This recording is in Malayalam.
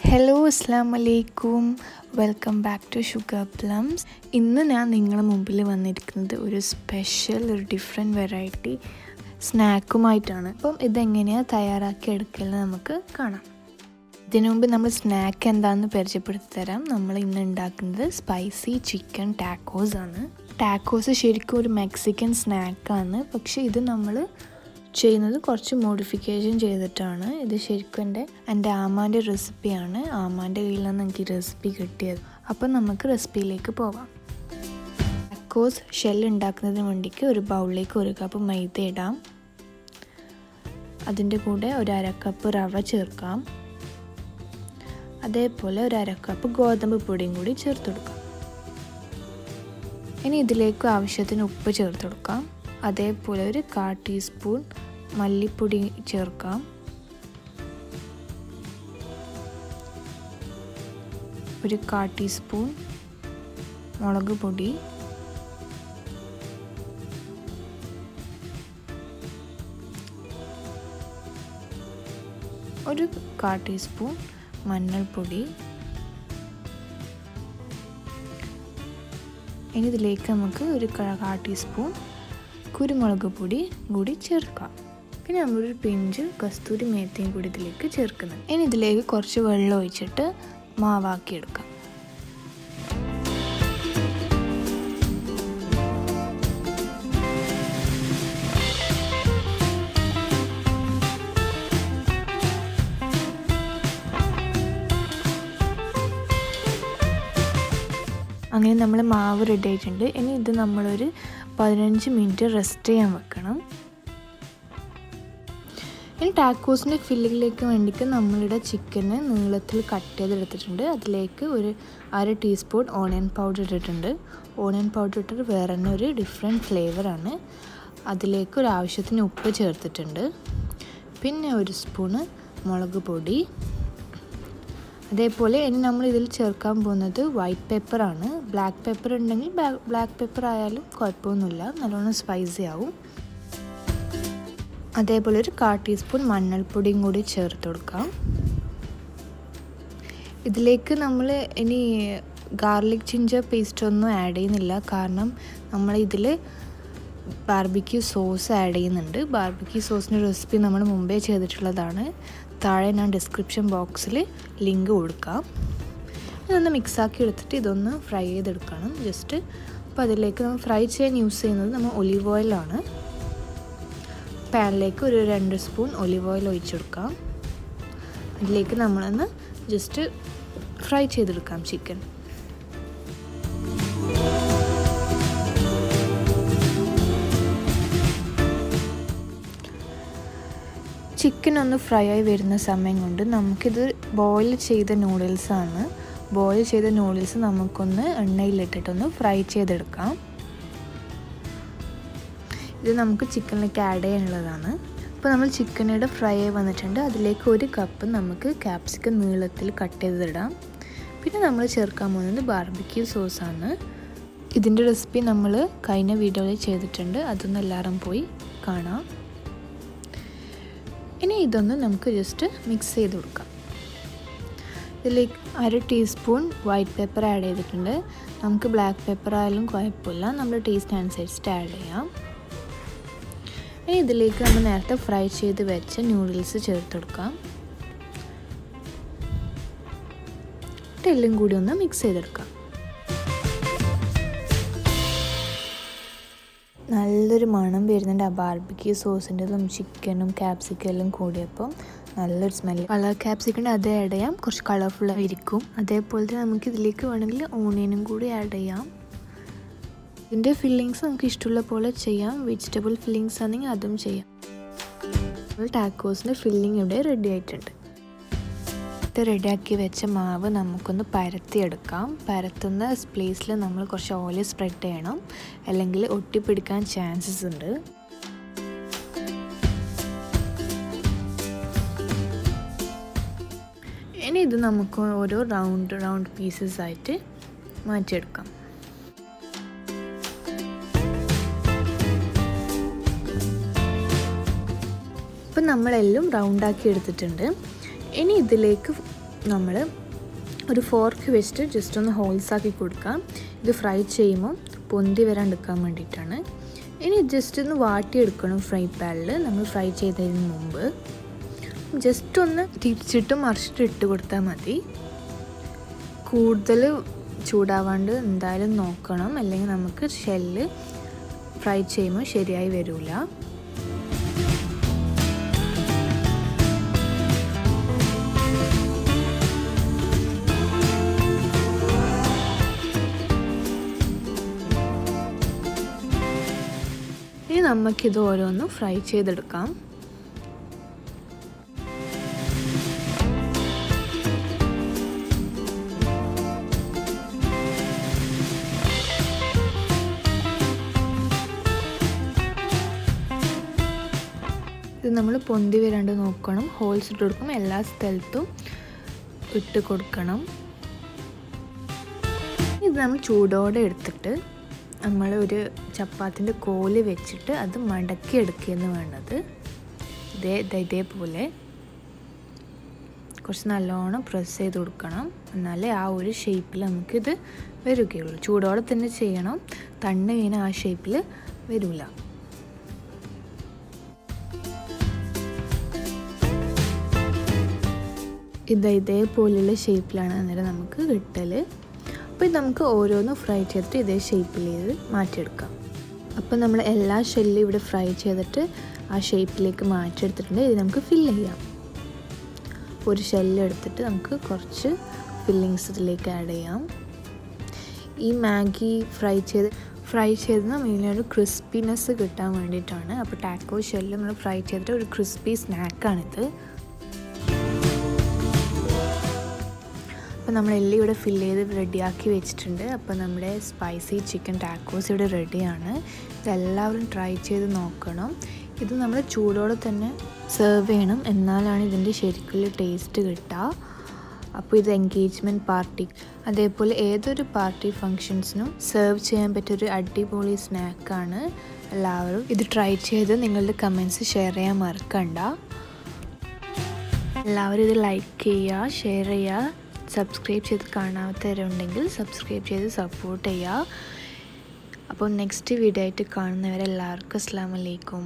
ഹലോ അസ്സാം വലൈക്കും welcome back to sugar plums ഇന്ന് ഞാൻ നിങ്ങളുടെ മുമ്പിൽ വന്നിരിക്കുന്നത് ഒരു സ്പെഷ്യൽ ഒരു ഡിഫറെന്റ് വെറൈറ്റി സ്നാക്കുമായിട്ടാണ്. അപ്പം ഇതെങ്ങനെയാണ് തയ്യാറാക്കി എടുക്കലെന്ന് നമുക്ക് കാണാം. ഇതിനു മുമ്പ് നമ്മൾ സ്നാക്ക് എന്താണെന്ന് പരിചയപ്പെടുത്തി തരാം. നമ്മൾ ഇന്ന് ഉണ്ടാക്കുന്നത് സ്പൈസി ചിക്കൻ ടാക്കോസ് ആണ്. ടാക്കോസ് ശരിക്കും ഒരു മെക്സിക്കൻ സ്നാക്കാണ് പക്ഷേ ഇത് നമ്മൾ ചെയ്യുന്നത് കുറച്ച് മോഡിഫിക്കേഷൻ ചെയ്തിട്ടാണ്. ഇത് ശരിക്കും എന്റെ എന്റെ ആമാന്റെ റെസിപ്പിയാണ് ആമാന്റെ കയ്യിൽ നിന്ന് എനിക്ക് റെസിപ്പി കിട്ടിയത്. അപ്പം നമുക്ക് റെസിപ്പിയിലേക്ക് പോവാം. ടാക്കോസ് ഷെൽ ഉണ്ടാക്കുന്നതിന് വേണ്ടിക്ക് ഒരു ബൗളിലേക്ക് ഒരു കപ്പ് മൈദ ഇടാം. അതിന്റെ കൂടെ ഒരു അരക്കപ്പ് റവ ചേർക്കാം. അതേപോലെ ഒരു അരക്കപ്പ് ഗോതമ്പ് പൊടിയും കൂടി ചേർത്ത് കൊടുക്കാം. ഇനി ഇതിലേക്ക് ആവശ്യത്തിന് ഉപ്പ് ചേർത്ത് കൊടുക്കാം. അതേപോലെ ഒരു കാ ടീസ്പൂൺ മല്ലിപ്പൊടി ചേർക്കാം. ഒരു കാ ടീസ്പൂൺ മുളക് പൊടി. ഒരു കാ ടീസ്പൂൺ മഞ്ഞൾപ്പൊടി. ഇനി ഇതിലേക്ക് നമുക്ക് ഒരു കാ ടീസ്പൂൺ കുരുമുളക് പൊടി കൂടി ചേർക്കാം. പിന്നെ നമ്മളൊരു പിഞ്ച് കസ്തൂരി മേത്തയും കൂടി ഇതിലേക്ക് ചേർക്കുന്നത് ഇനി ഇതിലേക്ക് കുറച്ച് വെള്ളം ഒഴിച്ചിട്ട് മാവാക്കി എടുക്കാം അങ്ങനെ നമ്മൾ മാവ് റെഡി ആയിട്ടുണ്ട്. ഇനി ഇത് നമ്മളൊരു പതിനഞ്ച് മിനിറ്റ് റെസ്റ്റ് ചെയ്യാൻ വെക്കണം. ഇനി ടാക്കോസിന്റെ ഫില്ലിങ്ങിലേക്ക് വേണ്ടിയിട്ട് നമ്മളുടെ ചിക്കന് നീളത്തിൽ കട്ട് ചെയ്തെടുത്തിട്ടുണ്ട്. അതിലേക്ക് ഒരു അര ടീസ്പൂൺ ഓണിയൻ പൗഡർ ഇട്ടിട്ടുണ്ട്. ഓണിയൻ പൗഡർ ഇട്ടിട്ട് വേറെ തന്നെ ഒരു ഡിഫറെന്റ് ഫ്ലേവറാണ് അതിലേക്ക് ഒരു ആവശ്യത്തിന് ഉപ്പ് ചേർത്തിട്ടുണ്ട്. പിന്നെ ഒരു സ്പൂണ് മുളക് പൊടി. അതേപോലെ ഇനി നമ്മൾ ഇതിൽ ചേർക്കാൻ പോകുന്നത് വൈറ്റ് പേപ്പറാണ് ബ്ലാക്ക് പേപ്പർ ഉണ്ടെങ്കിൽ ബ്ലാക്ക് പേപ്പർ ആയാലും കുഴപ്പമൊന്നുമില്ല. നല്ലോണം സ്പൈസി ആവും. അതേപോലെ ഒരു കാ ടീസ്പൂൺ മഞ്ഞൾപ്പൊടിയും കൂടി ചേർത്ത് കൊടുക്കാം. ഇതിലേക്ക് നമ്മൾ ഇനി ഗാർലിക് ജിഞ്ചർ പേസ്റ്റ് ഒന്നും ആഡ് ചെയ്യുന്നില്ല. കാരണം നമ്മൾ ഇതിൽ ബാർബിക്യൂ സോസ് ആഡ് ചെയ്യുന്നുണ്ട്. ബാർബിക്യൂ സോസിന്റെ റെസിപ്പി നമ്മൾ മുമ്പേ ചെയ്തിട്ടുള്ളതാണ്. താഴെ ഞാൻ ഡിസ്ക്രിപ്ഷൻ ബോക്സിൽ ലിങ്ക് കൊടുക്കാം. ഇതൊന്ന് മിക്സാക്കി എടുത്തിട്ട് ഇതൊന്ന് ഫ്രൈ ചെയ്തെടുക്കണം. ജസ്റ്റ് അപ്പോൾ അതിലേക്ക് നമ്മൾ ഫ്രൈ ചെയ്യാൻ യൂസ് ചെയ്യുന്നത് നമ്മൾ ഒലിവ് ഓയിലാണ്. പാനിലേക്ക് ഒരു രണ്ട് സ്പൂൺ ഒലിവ് ഓയിൽ ഒഴിച്ചു കൊടുക്കാം. അതിലേക്ക് നമ്മളൊന്ന് ജസ്റ്റ് ഫ്രൈ ചെയ്തെടുക്കാം ചിക്കൻ ചിക്കൻ ഒന്ന് ഫ്രൈ ആയി വരുന്ന സമയം കൊണ്ട് നമുക്കിത് ബോയിൽ ചെയ്ത നൂഡിൽസാണ് ബോയിൽ ചെയ്ത നൂഡിൽസ് നമുക്കൊന്ന് എണ്ണയിലിട്ടിട്ടൊന്ന് ഫ്രൈ ചെയ്തെടുക്കാം. ഇത് നമുക്ക് ചിക്കനിലേക്ക് ആഡ് ചെയ്യാനുള്ളതാണ്. അപ്പോൾ നമ്മൾ ചിക്കനയുടെ ഫ്രൈ വന്നിട്ടുണ്ട്. അതിലേക്ക് ഒരു കപ്പ് നമുക്ക് ക്യാപ്സിക്കം നീളത്തിൽ കട്ട് ചെയ്തിടാം. പിന്നെ നമ്മൾ ചേർക്കാൻ പോകുന്നത് ബാർബിക്യൂ സോസാണ് ഇതിന്റെ റെസിപ്പി നമ്മൾ കഴിഞ്ഞ വീഡിയോയിൽ ചെയ്തിട്ടുണ്ട്. അതൊന്ന് എല്ലാവരും പോയി കാണാം. ഇനി ഇതൊന്ന് നമുക്ക് ജസ്റ്റ് മിക്സ് ചെയ്ത് കൊടുക്കാം. ഇതിലേക്ക് അര ടീസ്പൂൺ വൈറ്റ് പേപ്പർ ആഡ് ചെയ്തിട്ടുണ്ട്. നമുക്ക് ബ്ലാക്ക് പേപ്പർ ആയാലും കുഴപ്പമില്ല. നമ്മൾ ടേസ്റ്റ് അനുസരിച്ചിട്ട് ആഡ് ചെയ്യാം. ഇനി ഇതിലേക്ക് നമ്മൾ നേരത്തെ ഫ്രൈ ചെയ്ത് വെച്ച ന്യൂഡിൽസ് ചേർത്ത് കൊടുക്കാം. എല്ലാം കൂടി ഒന്ന് മിക്സ് ചെയ്തെടുക്കാം. നല്ലൊരു മണം വരുന്നുണ്ട് ആ ബാർബിക്യൂ സോസിന്റെതും ചിക്കനും ക്യാപ്സിക്കും എല്ലാം കൂടിയപ്പം നല്ലൊരു സ്മെല്ല് കളർ ക്യാപ്സിക്കന്റെ അത് ആഡ് ചെയ്യാം. കുറച്ച് കളർഫുൾ ആയിരിക്കും. അതേപോലെ തന്നെ നമുക്ക് ഇതിലേക്ക് വേണമെങ്കിൽ ഓണിയനും കൂടി ആഡ് ചെയ്യാം. ഇതിന്റെ ഫില്ലിങ്സ് നമുക്ക് ഇഷ്ടമുള്ള പോലെ ചെയ്യാം. വെജിറ്റബിൾ ഫില്ലിങ്സ് ആണെങ്കിൽ അതും ചെയ്യാം. ടാക്കോസിന്റെ ഫില്ലിങ് ഇവിടെ റെഡി ആയിട്ടുണ്ട്. ഇത് റെഡിയാക്കി വെച്ച മാവ് നമുക്കൊന്ന് പരത്തിയെടുക്കാം. പരത്തുന്ന പ്ലേസിൽ നമ്മൾ കുറച്ച് ഓയിൽ സ്പ്രെഡ് ചെയ്യണം. അല്ലെങ്കിൽ ഒട്ടിപ്പിടിക്കാൻ ചാൻസസ് ഉണ്ട്. ഇനി ഇത് നമുക്ക് ഓരോ റൗണ്ട് റൗണ്ട് പീസസ് ആയിട്ട് മാറ്റിയെടുക്കാം. ഇപ്പം നമ്മളെല്ലാം റൗണ്ടാക്കി എടുത്തിട്ടുണ്ട്. ഇനി ഇതിലേക്ക് നമ്മൾ ഒരു ഫോർക്ക് വെച്ചിട്ട് ജസ്റ്റ് ഒന്ന് ഹോൾസ് ആക്കി കൊടുക്കാം. ഇത് ഫ്രൈ ചെയ്യുമ്പോൾ പൊന്തി വരാണ്ടിരിക്കാൻ വേണ്ടിയിട്ടാണ്. ഇനി ജസ്റ്റ് ഒന്ന് വാട്ടിയെടുക്കണം ഫ്രൈ പാനിൽ നമ്മൾ ഫ്രൈ ചെയ്തതിന് മുമ്പ്. ജസ്റ്റ് ഒന്ന് തിരിച്ചിട്ട് മറിച്ചിട്ട് ഇട്ട് കൊടുത്താൽ മതി. കൂടുതൽ ചൂടാവാണ്ട് എന്തായാലും നോക്കണം. അല്ലെങ്കിൽ നമുക്ക് ഷെല്ല് ഫ്രൈ ചെയ്യുമ്പോൾ ശരിയായി വരില്ല. നമുക്കിത് ഓരോന്നും ഫ്രൈ ചെയ്തെടുക്കാം. ഇത് നമ്മൾ പൊന്തി വരാണ്ട് നോക്കണം. ഹോൾസ് ഇട്ട് കൊടുക്കും എല്ലാ സ്ഥലത്തും ഇട്ട് കൊടുക്കണം. ഇത് നമ്മൾ ചൂടോടെ എടുത്തിട്ട് നമ്മൾ ഒരു ചപ്പാത്തിന്റെ കോൽ വെച്ചിട്ട് അത് മടക്കി എടുക്കുകയെന്ന് വേണ്ടത്. ഇതേ ഇതേപോലെ. കുറച്ച് നല്ലോണം പ്രസ് ചെയ്ത് കൊടുക്കണം. എന്നാലേ ആ ഒരു ഷേപ്പിൽ നമുക്കിത് വരികയുള്ളൂ. ചൂടോടെ തന്നെ ചെയ്യണം. തണ്ണ് വീണ ആ ഷേപ്പിൽ വരില്ല ഇത് ഇതേപോലെയുള്ള ഷേപ്പിലാണ് അന്നേരം നമുക്ക് കിട്ടൽ ഇത് നമുക്ക് ഓരോന്ന് ഫ്രൈ ചെയ്തിട്ട് ഇതേ ഷേപ്പിൽ ചെയ്ത് മാറ്റിയെടുക്കാം. അപ്പം നമ്മൾ എല്ലാ ഷെല്ലും ഇവിടെ ഫ്രൈ ചെയ്തിട്ട് ആ ഷേപ്പിലേക്ക് മാറ്റിയെടുത്തിട്ടുണ്ട്. ഇത് നമുക്ക് ഫില്ല് ചെയ്യാം. ഒരു ഷെല്ലെടുത്തിട്ട് നമുക്ക് കുറച്ച് ഫില്ലിങ്സ് ഇതിലേക്ക് ആഡ് ചെയ്യാം. ഈ മാഗി ഫ്രൈ ചെയ്ത് ഫ്രൈ ചെയ്തത് മെയിൻലി ഒരു ക്രിസ്പിനെസ് കിട്ടാൻ വേണ്ടിയിട്ടാണ്. അപ്പോൾ ടാക്കോ ഷെല്ല് നമ്മൾ ഫ്രൈ ചെയ്തിട്ട് ഒരു ക്രിസ്പി സ്നാക്കാണിത് അപ്പോൾ നമ്മൾ എല്ലാം ഇവിടെ ഫില്ല് ചെയ്ത് റെഡിയാക്കി വെച്ചിട്ടുണ്ട്. അപ്പോൾ നമ്മുടെ സ്പൈസി ചിക്കൻ ടാക്കോസ് ഇവിടെ റെഡിയാണ്. ഇതെല്ലാവരും ട്രൈ ചെയ്ത് നോക്കണം. ഇത് നമ്മൾ ചൂടോടെ തന്നെ സെർവ് ചെയ്യണം. എന്നാലാണ് ഇതിന്റെ ശരിക്കുള്ള ടേസ്റ്റ് കിട്ടുക. അപ്പോൾ ഇത് എൻഗേജ്മെന്റ് പാർട്ടി അതേപോലെ ഏതൊരു പാർട്ടി ഫങ്ഷൻസിനും സെർവ് ചെയ്യാൻ പറ്റിയൊരു അടിപൊളി സ്നാക്കാണ് എല്ലാവരും ഇത് ട്രൈ ചെയ്ത് നിങ്ങളുടെ കമൻസ് ഷെയർ ചെയ്യാൻ മറക്കണ്ട. എല്ലാവരും ഇത് ലൈക്ക് ചെയ്യുക ഷെയർ ചെയ്യുക. സബ്സ്ക്രൈബ് ചെയ്ത് കാണാത്തവരുണ്ടെങ്കിൽ സബ്സ്ക്രൈബ് ചെയ്ത് സപ്പോർട്ട് ചെയ്യുക. അപ്പോൾ നെക്സ്റ്റ് വീഡിയോ ആയിട്ട് കാണുന്നവരെല്ലാവർക്കും അസ്സാം വലൈക്കും